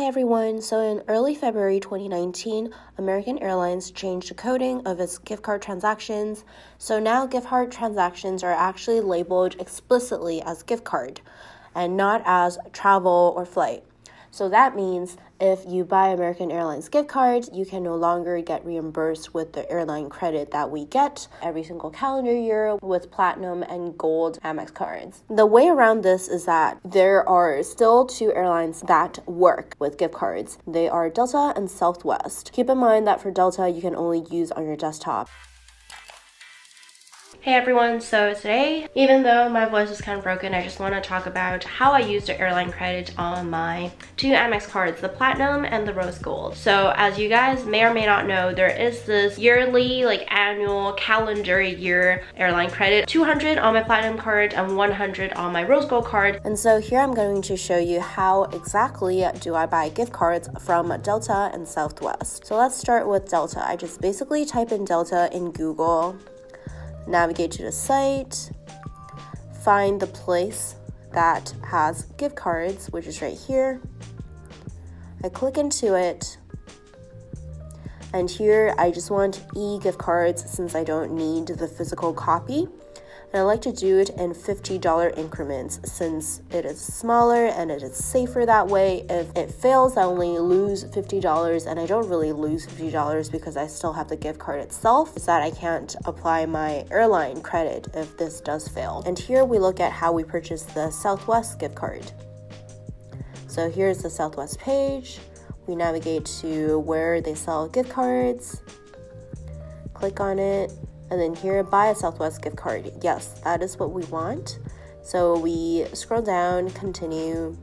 Hey everyone, so in early February 2019, American Airlines changed the coding of its gift card transactions. So now gift card transactions are actually labeled explicitly as gift card and not as travel or flight. So that means if you buy American Airlines gift cards, you can no longer get reimbursed with the airline credit that we get every single calendar year with platinum and gold Amex cards. The way around this is that there are still two airlines that work with gift cards. They are Delta and Southwest. Keep in mind that for Delta, you can only use on your desktop. Hey everyone, so today, even though my voice is kind of broken, I just want to talk about how I used the airline credit on my two Amex cards, the Platinum and the Rose Gold. So as you guys may or may not know, there is this yearly, like annual calendar year airline credit, 200 on my Platinum card and 100 on my Rose Gold card. And so here I'm going to show you how exactly do I buy gift cards from Delta and Southwest. So let's start with Delta. I just basically type in Delta in Google navigate to the site, find the place that has gift cards, which is right here. I click into it, and here I just want e gift cards since I don't need the physical copy and I like to do it in $50 increments since it is smaller and it is safer that way. If it fails, I only lose $50 and I don't really lose $50 because I still have the gift card itself. Is that I can't apply my airline credit if this does fail. And here we look at how we purchase the Southwest gift card. So here's the Southwest page. We navigate to where they sell gift cards. Click on it and then here, buy a Southwest gift card. Yes, that is what we want. So we scroll down, continue,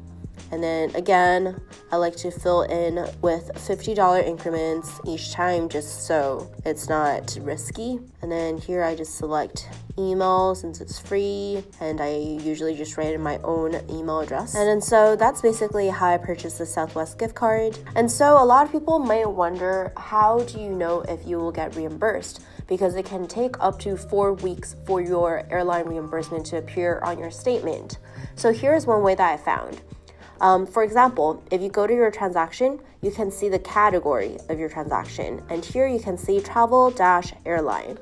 and then again, I like to fill in with $50 increments each time just so it's not risky. And then here I just select email since it's free and I usually just write in my own email address. And then so that's basically how I purchased the Southwest gift card. And so a lot of people might wonder how do you know if you will get reimbursed? Because it can take up to four weeks for your airline reimbursement to appear on your statement. So here's one way that I found. Um, for example, if you go to your transaction, you can see the category of your transaction, and here you can see travel dash airline.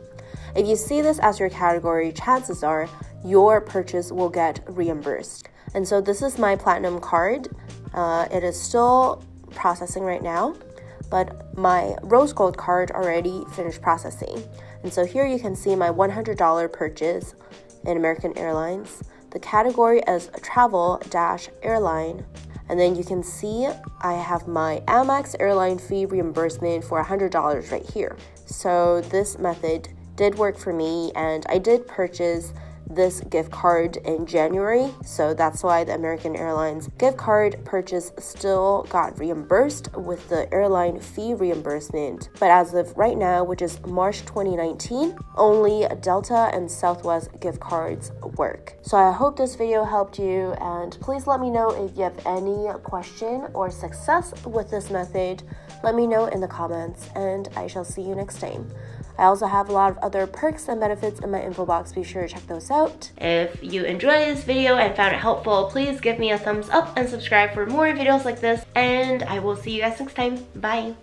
If you see this as your category, chances are your purchase will get reimbursed. And so this is my platinum card. Uh, it is still processing right now, but my rose gold card already finished processing. And so here you can see my $100 purchase in American Airlines the category as travel dash airline. And then you can see I have my Amex airline fee reimbursement for $100 right here. So this method did work for me and I did purchase this gift card in January, so that's why the American Airlines gift card purchase still got reimbursed with the airline fee reimbursement. But as of right now, which is March 2019, only Delta and Southwest gift cards work. So I hope this video helped you, and please let me know if you have any question or success with this method. Let me know in the comments, and I shall see you next time. I also have a lot of other perks and benefits in my info box. Be sure to check those out. If you enjoyed this video and found it helpful, please give me a thumbs up and subscribe for more videos like this. And I will see you guys next time. Bye.